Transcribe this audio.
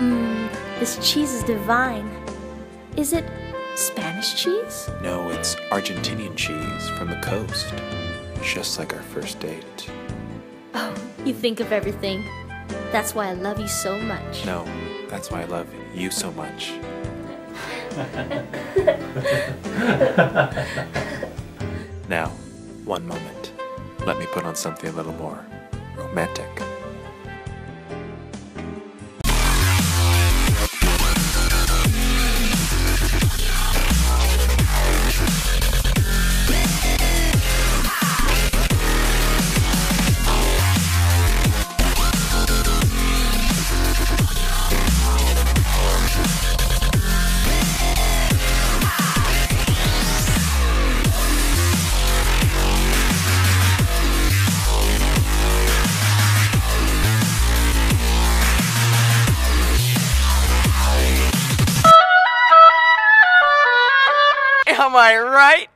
Mm, cheese is divine. Is it Spanish cheese? No, it's Argentinian cheese from the coast. Just like our first date. Oh, you think of everything. That's why I love you so much. No, that's why I love you so much. now, one moment. Let me put on something a little more romantic. Am I right?